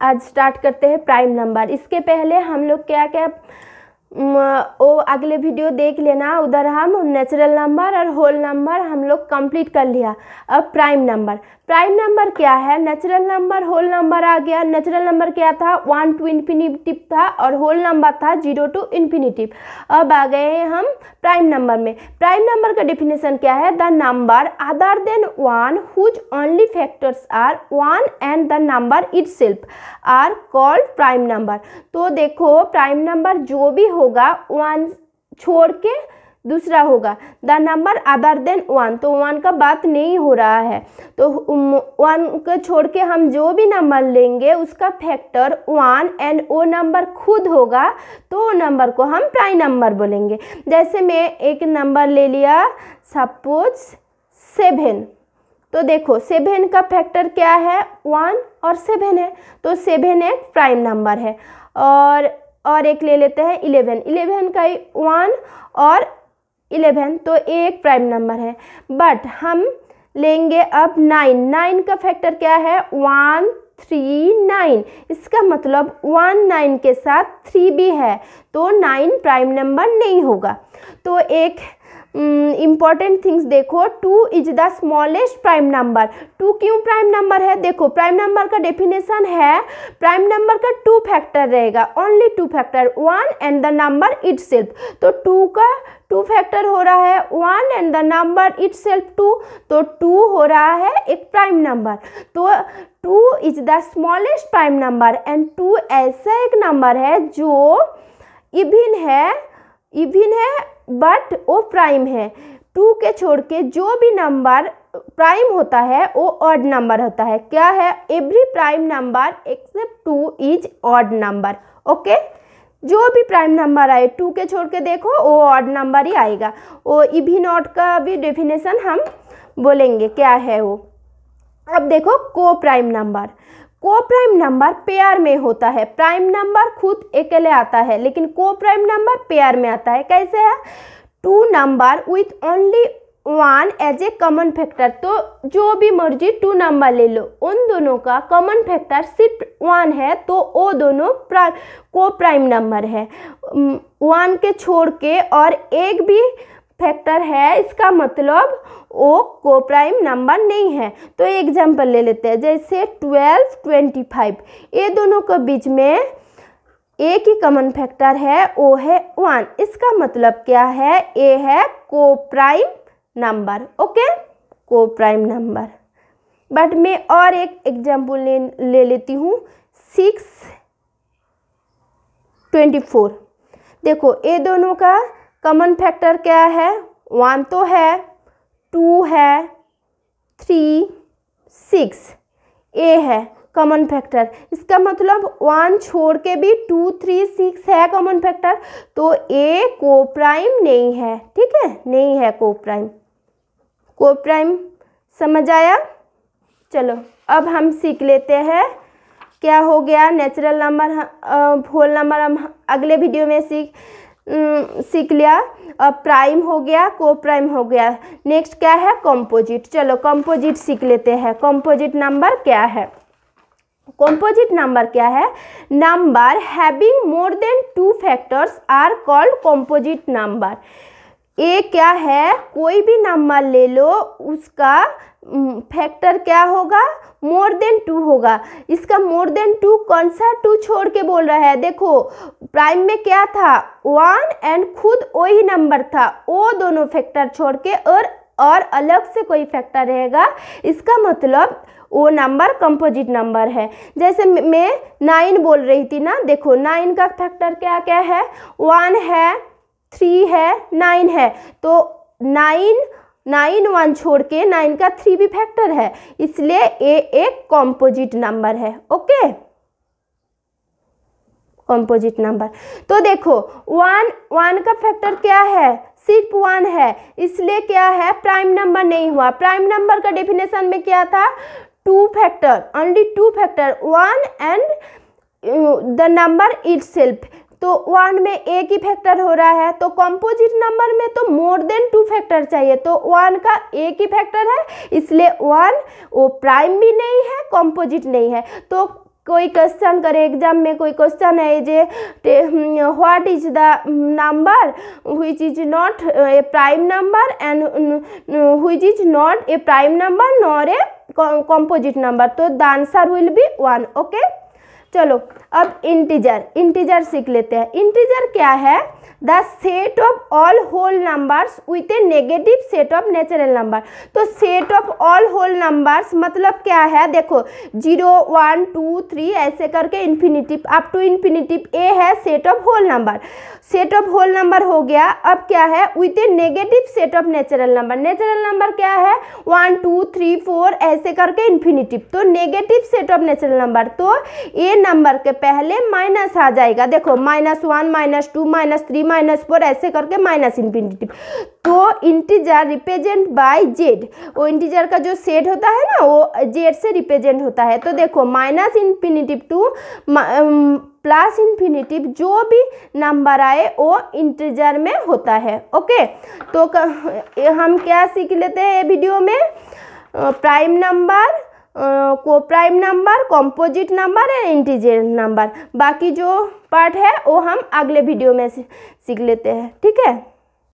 आज स्टार्ट करते हैं प्राइम नंबर इसके पहले हम लोग क्या क्या वो अगले वीडियो देख लेना। उधर हम नेचुरल नंबर और होल नंबर हम लोग कंप्लीट कर लिया। अब प्राइम नंबर प्राइम नंबर क्या है? नेचुरल नंबर होल नंबर आ गया। नेचुरल नंबर क्या था? वन टू इन्फिनिटिव था और होल नंबर था ज़ीरो टू इन्फिनिटिव अब आ गए हैं हम प्राइम नंबर में। प्राइम नंबर का डिफिनेशन क्या है? The number other than one whose only factors are one and the number it are called prime number तो देखो प्राइम नंबर जो भी होगा वन छोड़ के दूसरा होगा। The number other than one. तो वन का बात नहीं हो रहा है। तो वन को छोड़ के हम जो भी नंबर लेंगे, उसका फैक्टर वन एंड ओ नंबर खुद होगा। तो वो नंबर को हम प्राइम नंबर बोलेंगे। जैसे मैं एक नंबर ले लिया, सपोज़ सेवन। तो देखो, सेवन का फैक्टर क्या है? वन और सेवन है। तो सेवन एक प्राइम नंबर है। और और एक ले लेते हैं इलेवन। इलेवन का वन और इलेवन तो एक प्राइम नंबर है। बट हम लेंगे अब नाइन। नाइन का फैक्टर क्या है? One, three, nine. इसका मतलब वन, नाइन के साथ थ्री भी है तो नाइन प्राइम नंबर नहीं होगा। तो एक इंपॉर्टेंट um, थिंग्स देखो। Two is the smallest prime number two क्यों प्राइम नंबर है? देखो प्राइम नंबर का डेफिनेशन है प्राइम नंबर का टू फैक्टर रहेगा। Only two factor one and the number it तो टू का टू फैक्टर हो रहा है one and the number itself two तो टू हो रहा है एक प्राइम नंबर तो two is the smallest prime number and two ऐसा एक नंबर है जो इविन है इविन है बट वो प्राइम है। टू के छोड़ के जो भी नंबर प्राइम होता है, वो ऑड नंबर होता है। क्या है? Every prime number except two is odd number okay जो भी प्राइम नंबर आए टू के छोड़ के देखो, वो ऑड नंबर ही आएगा। वो इविन ऑड का भी डेफिनेशन हम बोलेंगे, क्या है वो? अब देखो coprime number coprime number pair में होता है। प्राइम नंबर खुद अकेले आता है, लेकिन को प्राइम नंबर पेयर में आता है। कैसे है? Two number with only one as a common factor तो जो भी मर्ज़ी टू नंबर ले लो। उन दोनों का कॉमन फैक्टर सिर्फ़ वन है तो वो दोनों प्राइम को प्राइम नंबर है। वन के छोड़ के और एक भी फैक्टर है इसका मतलब वो को प्राइम नंबर नहीं है। तो एग्ज़ाम्पल ले लेते हैं जैसे ट्वेल्व ट्वेंटी फाइव ये दोनों के बीच में एक ही कॉमन फैक्टर है वो है वन इसका मतलब क्या है? ए है coprime number okay coprime number but मैं और एक एग्ज़ाम्पल ले, ले लेती हूँ सिक्स ट्वेंटी फोर देखो ये दोनों का कॉमन फैक्टर क्या है? वन तो है, टू है, थ्री, सिक्स। ए है कॉमन फैक्टर। इसका मतलब वन छोड़ के भी टू, थ्री, सिक्स है कॉमन फैक्टर तो ए को प्राइम नहीं है, ठीक है? नहीं है को प्राइम को प्राइम समझ आया? चलो, अब हम सीख लेते हैं क्या हो गया। नेचुरल नंबर होल नंबर हम अगले वीडियो में सीख सीख लिया। अब प्राइम हो गया को प्राइम हो गया। नेक्स्ट क्या है? कंपोजिट चलो कंपोजिट सीख लेते हैं। कंपोजिट नंबर क्या है? कंपोजिट नंबर क्या है? Number having more than two factors are called composite number. A क्या है? कोई भी नंबर ले लो, उसका फैक्टर क्या होगा? मोर देन टू होगा। इसका मोर देन टू कौन सा टू छोड़ के बोल रहा है? देखो प्राइम में क्या था? वन एंड खुद वही नंबर था। वो दोनों फैक्टर छोड़ के और और अलग से कोई फैक्टर रहेगा? इसका मतलब वो नंबर कंपोजिट नंबर है। जैसे मैं नाइन बोल रही थी ना, देखो नाइन का फैक्टर क्या क्या है? वन है थ्री है नाइन है। तो नाइन नाइन वन छोड़ के नाइन का थ्री भी फैक्टर है, इसलिए ए एक कॉम्पोजिट नंबर है ओके कॉम्पोजिट नंबर तो देखो वन वन का फैक्टर क्या है? सिर्फ़ वन है, इसलिए क्या है? प्राइम नंबर नहीं हुआ। प्राइम नंबर का डेफिनेशन में क्या था? Two factor only two factor one and the number itself तो वन में एक ही फैक्टर हो रहा है तो कॉम्पोजिट नंबर में तो मोर देन टू फैक्टर चाहिए तो वन का एक ही फैक्टर है, इसलिए वन वो प्राइम भी नहीं है कॉम्पोजिट नहीं है। तो कोई क्वेश्चन करे एग्ज़ाम में कोई क्वेश्चन है जे what is the number which is not a prime number and which is not a prime number nor a composite number तो the answer will be one okay चलो, अब इंटीजर इंटीजर सीख लेते हैं। Integer क्या है? The set of all whole numbers with a negative set of natural number तो set of all whole numbers मतलब क्या है? देखो ज़ीरो वन टू थ्री ऐसे करके infinitive up to infinitive A है set of whole number set of whole number हो गया। अब क्या है? With a negative set of natural number natural number क्या है? वन टू थ्री फोर ऐसे करके इन्फिनिटिव तो negative set of natural number तो ए नंबर के पहले माइनस आ जाएगा। देखो, minus one, minus two, minus three, minus four, ऐसे करके माइनस इन्फिनिटिव तो इंटीजर रिप्रेजेंट बाय जेड वो इंटीजर का जो सेट होता है ना, वो जेड से रिप्रेजेंट होता है। तो देखो minus infinitive to plus infinitive जो भी नंबर आए, वो इंटीजर में होता है। ओके तो हम क्या सीख लेते हैं वीडियो में? Prime number coprime number composite number and integer number बाकी जो पार्ट है, वो हम अगले वीडियो में सीख लेते हैं। ठीक है?